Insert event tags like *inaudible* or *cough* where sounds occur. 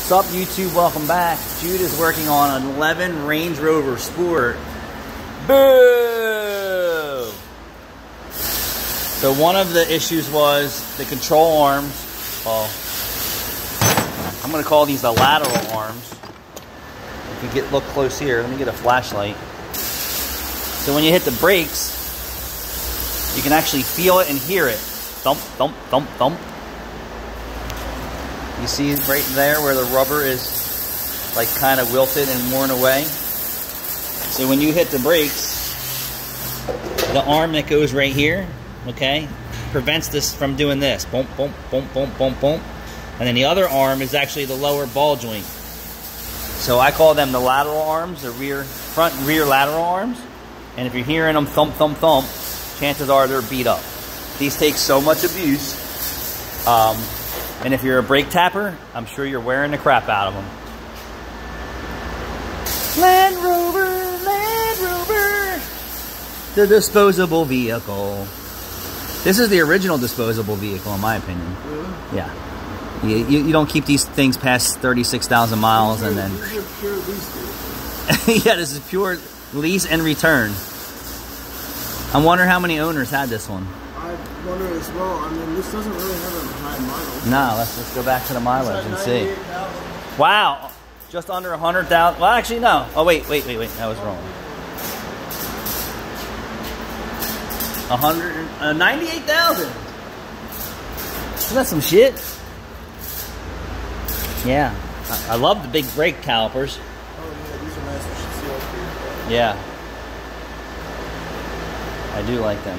What's up, YouTube? Welcome back. Jude is working on an 11 Range Rover Sport. Boo! So one of the issues was the control arms. Oh, I'm to call these the lateral arms. If you get look close here, let me get a flashlight. So when you hit the brakes, you can actually feel it and hear it. Thump, thump, thump, thump. You see right there where the rubber is like kind of wilted and worn away. So when you hit the brakes, the arm that goes right here, okay, prevents this from doing this. Boom, boom, boom, boom, boom, boom. And then the other arm is actually the lower ball joint. So I call them the lateral arms, the rear, front and rear lateral arms. And if you're hearing them thump, thump, thump, chances are they're beat up. These take so much abuse. Um, and if you're a brake tapper, I'm sure you're wearing the crap out of them. Land Rover, Land Rover, the disposable vehicle. This is the original disposable vehicle, in my opinion. Really? Yeah. You, you, you don't keep these things past 36,000 miles and then... Pure *laughs* yeah, this is pure lease and return. I wonder how many owners had this one. I wonder as well. I mean, this doesn't really have a high mileage. No, let's just go back to the mileage and see. 98,000. Wow, just under 100,000. Well, actually, no. Oh, wait, wait, wait, wait. That was wrong. 100, uh, 98,000. Isn't that some shit? Yeah. I, I love the big brake calipers. Oh yeah, these are nice. We should see up here. Yeah. I do like them.